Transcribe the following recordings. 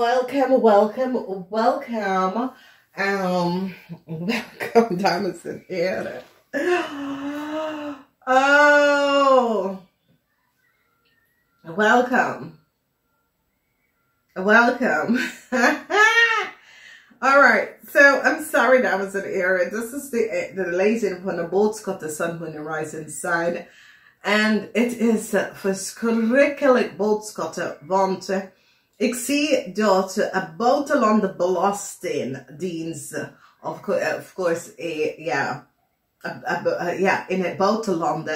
welcome, welcome, welcome, um, welcome, Diamonds and Hannah. Oh, welcome, welcome. All right, so I'm sorry, Diamonds and Aaron. This is the eh, the legend when the boat's got the sun when it rises inside. And it is uh, for Skrikkelik Boltskotter van ik zie dat uh, buitenlandse belastingdienst, of, of course, ja, ja, in het buitenland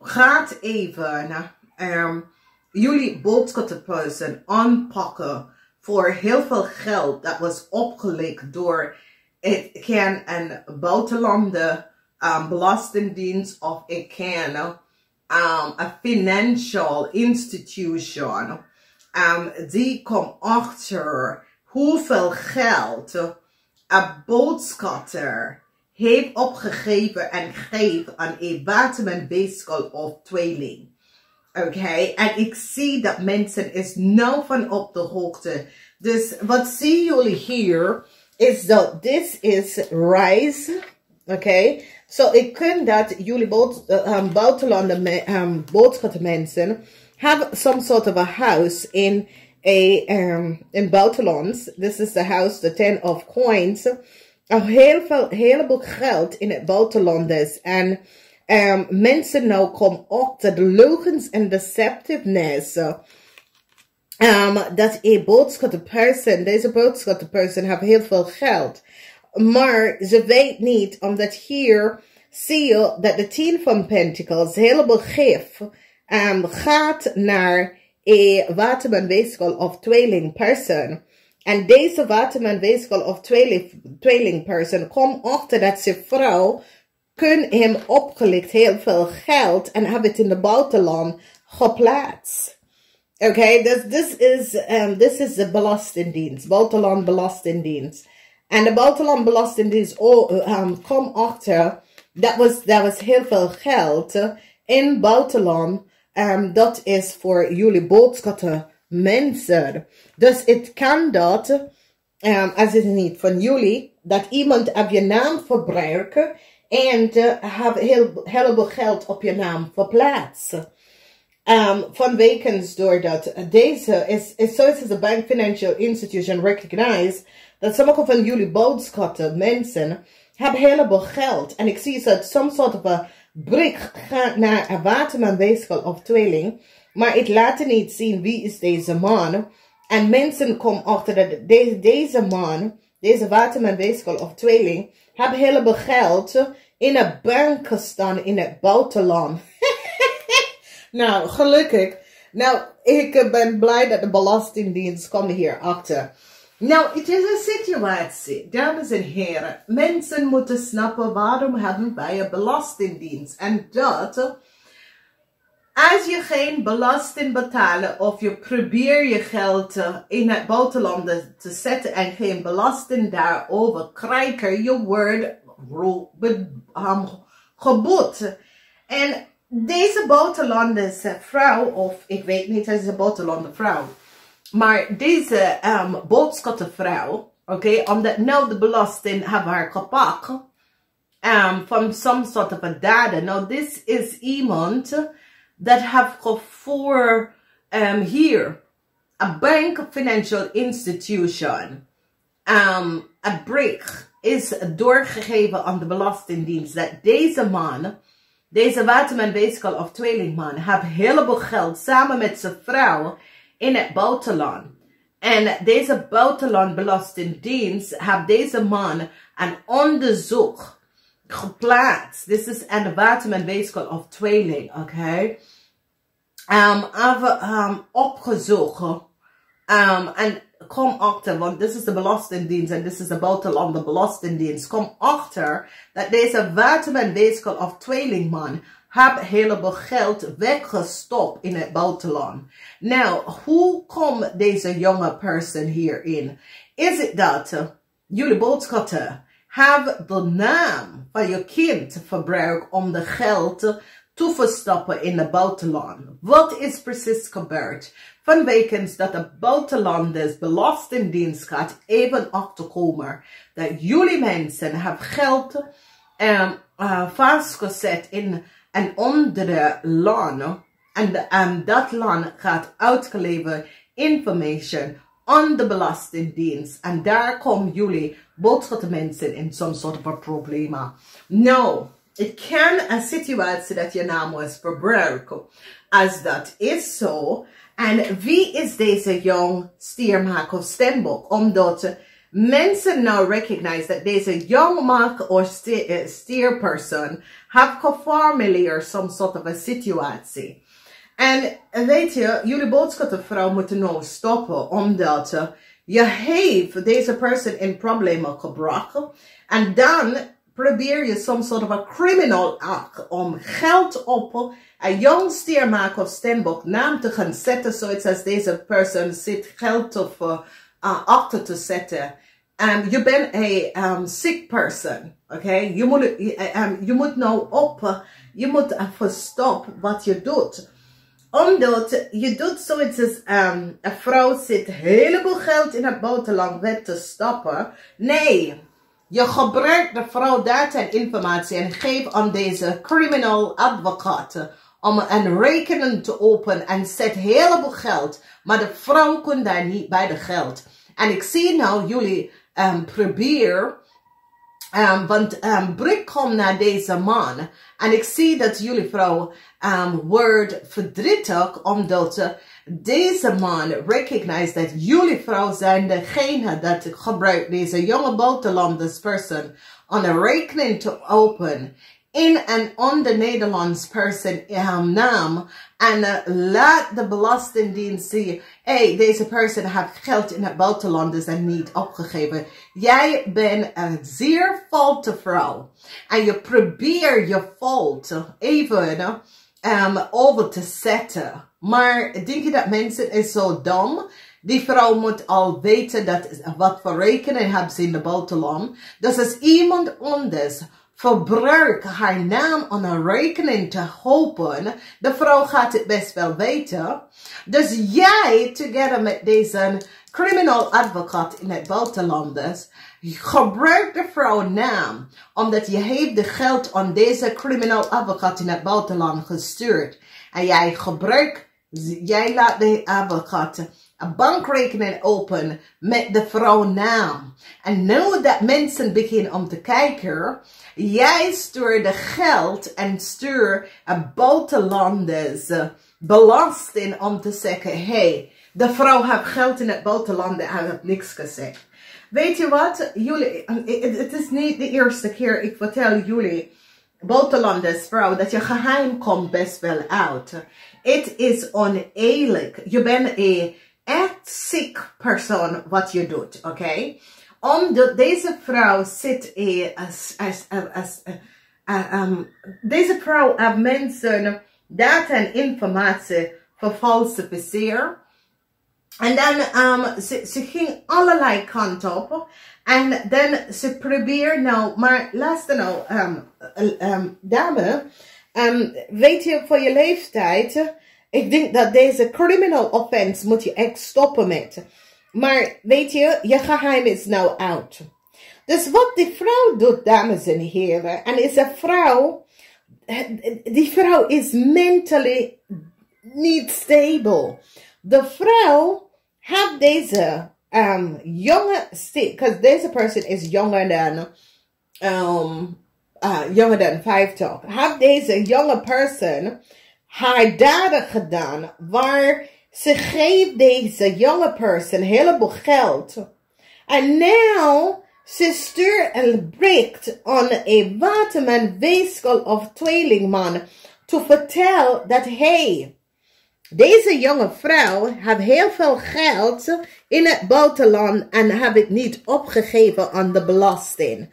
gaat even um, jullie boodschappenperson aanpakken voor heel veel geld dat was opgelegd door het kan een buitenlandse um, belastingdienst of ik kan um, a financial institution um, die komt achter hoeveel geld een boodschatter heeft opgegeven en geeft aan een waterman of tweeling. Oké, en ik zie dat mensen is nou van op de hoogte. Dus wat zien jullie hier is dat dit is rice. Oké? So ik kan dat jullie boot, um, um, mensen have some sort of a house in a um, in buitenlands. This is the house, the ten of coins. Een heel veel, heleboel geld in het buitenland. En um, mensen nou komen achter de leugens en deceptiveness. Um, dat een boodschap person, deze boodschap person, have heel veel geld. Maar ze weet niet, omdat hier zie je dat de tien van Pentacles helemaal gif um, gaat naar een waterman of tweeling person. En deze waterman of tweeling, tweeling person komt achter dat zijn vrouw kun hem opgelicht heel veel geld en hebben het in de buitenland geplaatst. Okay, dus this is, um, this is de belastingdienst, buitenland belastingdienst. En de buitenland belastingdienst oh, um, komt achter, dat was, dat was heel veel geld in buitenland. Um, dat is voor jullie boodschappen mensen. Dus het kan dat, um, als het niet van jullie, dat iemand op je naam verbruiken en uh, have heel, heleboel geld op je naam verplaatsen. Um, vanwege doordat deze is, is zoals de Bank Financial Institution recognize dat sommige van jullie boodschappen, mensen, hebben heleboel geld. En ik zie dat some soort of brik gaat naar een waterman of tweeling. Maar het laat niet zien wie is deze man. En mensen komen achter dat deze, deze man, deze waterman of tweeling, hebben heleboel geld in een bank staan in het buitenland. nou, gelukkig. Nou, ik ben blij dat de Belastingdienst hier achter. Nou, het is een situatie, dames en heren. Mensen moeten snappen waarom hebben wij een belastingdienst. En dat, als je geen belasting betalen of je probeert je geld in het buitenland te zetten en geen belasting daarover krijgen, je wordt um, geboet. En deze buitenlandse vrouw, of ik weet niet, het is een buitenlandse vrouw maar deze um, boodschappenvrouw, oké, okay, omdat nou de belasting hebben haar gepakt um, van some sort of a data. Nou, this is iemand have voor um, here a bank financial institution, um, a break is doorgegeven aan de Belastingdienst dat deze man, deze waterman basically of tweelingman, heeft heleboel geld samen met zijn vrouw in het buitenland. En deze buitenlandbelastingdienst heeft deze man een onderzoek geplaatst. Dit is een waterman basically of tweeling? Okay? Um, even um, opgezocht. Um, en kom achter, want dit is de belastingdienst en dit is de buitenlandse belastingdienst. Kom achter dat deze waterman basically of tweelingman heb heleboel geld weggestopt in het buitenland. Nou, hoe komt deze jonge person hierin? Is het dat jullie boodschappen hebben de naam van je kind verbruikt om de geld te verstoppen in het buitenland? Wat is precies gebeurd? vanwege dat de buitenlanders belastingdienst gaat even achterkomen dat jullie mensen hebben geld um, uh, vastgezet in een andere land en dat land gaat uitgeleverd information aan de belastingdienst en daar komen jullie mensen in some sort of a problema. Nou, it can a situatie dat je naam was verbruiken. Als dat is zo, en wie is deze jong stiermaker of stembok? Omdat mensen nou recognize that there's a young mark or steer person have geformuleerd some sort of a situatie. En weet je, jullie boodschappenvrouw moeten nou stoppen, omdat je heeft deze person in problemen gebracht. En dan probeer je some sort of a criminal act om geld op een jong stiermaker of stembok naam te gaan zetten, zoals als deze persoon zit geld op uh, achter te zetten. Um, je bent een um, sick person, oké? Je, moet, um, nou op, je moet even stoppen wat je doet omdat je doet zoiets als um, een vrouw zit heleboel geld in het buitenland weg te stoppen. Nee, je gebruikt de vrouw data en informatie en geeft aan deze criminal advocaat om een rekening te openen en zet heleboel geld. Maar de vrouw kon daar niet bij de geld. En ik zie nou jullie um, proberen Um, want um, naar deze man en ik zie dat jullie vrouw um, wordt verdrietig omdat deze man recognize dat jullie vrouw zijn degene dat gebruikt deze jonge buitenlanders person om een rekening te openen in en onder Nederlands person um, naam en uh, laat de belastingdienst zien, hey, deze persoon heeft geld in het buitenland dus en niet opgegeven. Jij bent een zeer foute vrouw en je probeert je fout even um, over te zetten. Maar denk je dat mensen is zo dom? Die vrouw moet al weten dat wat voor rekening hebben ze in het buitenland. Dus als iemand anders verbruik haar naam aan een rekening te hopen. De vrouw gaat het best wel weten. Dus jij, together met deze criminal advocate in het buitenland, gebruik de vrouw naam, omdat je heeft de geld aan deze criminal advocate in het buitenland gestuurd. En jij gebruikt, jij laat de advocate een bankrekening open met de vrouw naam. En nu dat mensen beginnen om te kijken, jij stuurt de geld en stuur een buitenlanders belasting om te zeggen, hey, de vrouw heeft geld in het buitenland en heeft niks gezegd. Weet je wat? Jullie, het is niet de eerste keer ik vertel jullie buitenlanders vrouw dat je geheim komt best wel uit. Het is oneerlijk. Je bent een echt ziek persoon wat je doet, oké? Okay? Omdat deze vrouw zit in, as, as, uh, um, deze vrouw heeft mensen data en informatie verfalsificeerd. En dan, um, ze, ze ging allerlei kanten op. En dan ze probeert nou, maar luister nou, um, um, dame, weet je, voor je leeftijd, ik denk dat deze criminal offense moet je echt stoppen met. Maar weet je, je geheim is nou out. Dus wat die vrouw doet, dames en heren, en is een vrouw, die vrouw is mentally niet stable. De vrouw heeft deze um, jonge, because deze person is younger than, um, uh, younger than 50. Have deze jonge person haar daden gedaan waar ze geeft deze jonge person een heleboel geld. En nu ze stuurt en breekt aan een waterman, weeskal of tweelingman te vertellen dat hij, deze jonge vrouw heeft heel veel geld in het buitenland en heeft het niet opgegeven aan de belasting.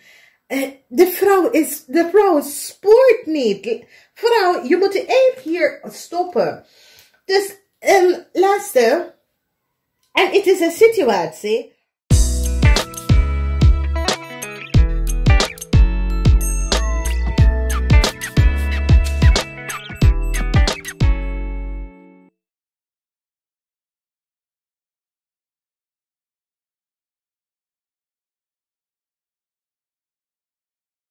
Eh, de vrouw is, de vrouw spoort niet. Vrouw, je moet even hier stoppen. Dus, um, luister. En het is een situatie